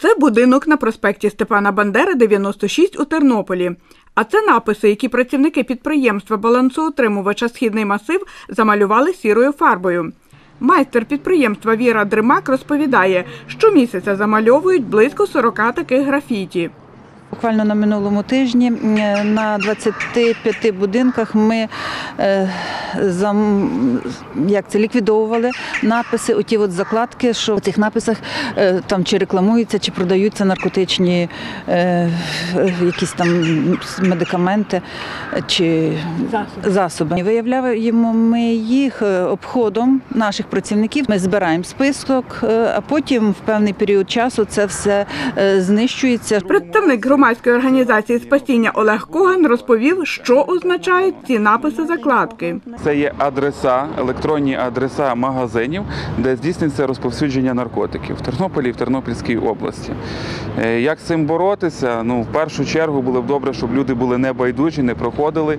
Це будинок на проспекті Степана Бандери, 96 у Тернополі. А це написи, які працівники підприємства балансоутримувача Східний масив замалювали сірою фарбою. Майстер підприємства Віра Дримак розповідає, що місяця замальовують близько 40 таких графіті. Буквально на минулому тижні е, на 25 будинках ми е, як це, ліквідовували написи, оті от закладки, що в цих написах е, там чи рекламуються, чи продаються наркотичні якісь там медикаменти чи Засоби. засоби. Виявляємо ми їх обходом наших працівників. Ми збираємо список, а потім в певний період часу це все знищується. Представник громадської організації спасіння Олег Коган розповів, що означають ці написи закладки. Це є адреса, електронні адреса магазинів, де здійснюється розповсюдження наркотиків в Тернополі і в Тернопільській області. Е, Як з цим боротися? Ну, в першу чергу було б добре, щоб люди були небайдужі, не проходили.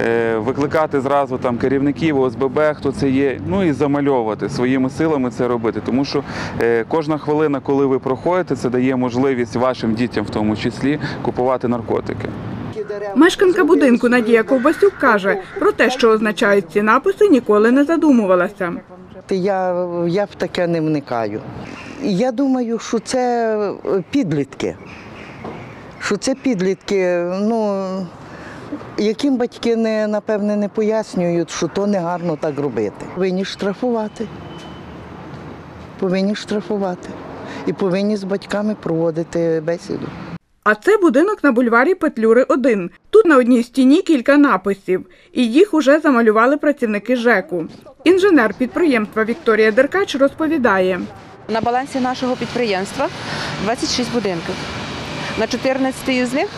Е, Викликати зразу там керівників ОСББ, хто це є, ну і замальовувати своїми силами це робити. Тому що е, кожна хвилина, коли ви проходите, це дає можливість вашим дітям, в тому числі, купувати наркотики. Мешканка будинку Надія Ковбасюк каже, про те, що означають ці написи, ніколи не задумувалася. Я, я в таке не вникаю. Я думаю, що це підлітки. Що це підлітки, ну, яким батьки не, напевне не пояснюють, що то не гарно так робити. Повинні штрафувати. Повинні штрафувати. І повинні з батьками проводити бесіду. А це будинок на бульварі Петлюри 1. Тут на одній стіні кілька написів, і їх уже замалювали працівники ЖЕКу. Інженер підприємства Вікторія Деркач розповідає. На балансі нашого підприємства 26 будинків. На 14 з них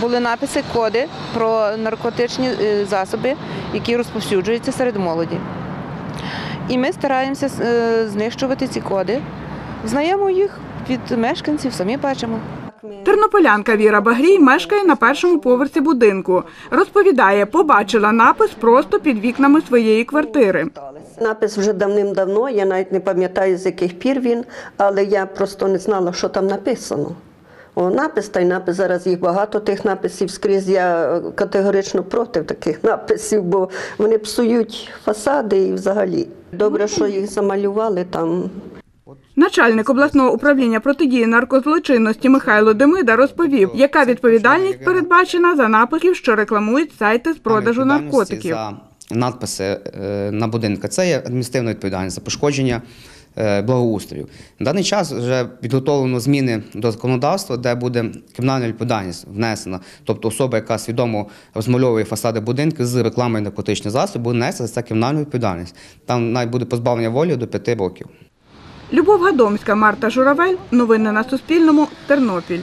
були написи коди про наркотичні е, засоби, які розповсюджуються серед молоді. І ми стараємося е, знищувати ці коди. Знаємо їх від мешканців, самі бачимо. Тернополянка Віра Багрій мешкає на першому поверсі будинку. Розповідає, побачила напис просто під вікнами своєї квартири. Напис вже давним-давно, я навіть не пам'ятаю, з яких пір він, але я просто не знала, що там написано. О, напис та й напис, зараз їх багато тих написів скрізь. Я е, категорично проти таких написів, бо вони псують фасади і взагалі. Добре, що їх замалювали там. Начальник обласного управління протидії наркозлочинності Михайло Демида розповів, яка відповідальність передбачена за написів, що рекламують сайти з продажу наркотиків. За надписи е, на будинку це є адміністративна відповідальність за пошкодження благоустрою. На даний час вже підготовлено зміни до законодавства, де буде кримінальна відповідальність внесена. Тобто особа, яка свідомо розмальовує фасади будинку з рекламою наркотичних засобів, буде нести за це кримінальну відповідальність. Там навіть буде позбавлення волі до п'яти років. Любов Гадомська, Марта Журавель. Новини на Суспільному. Тернопіль.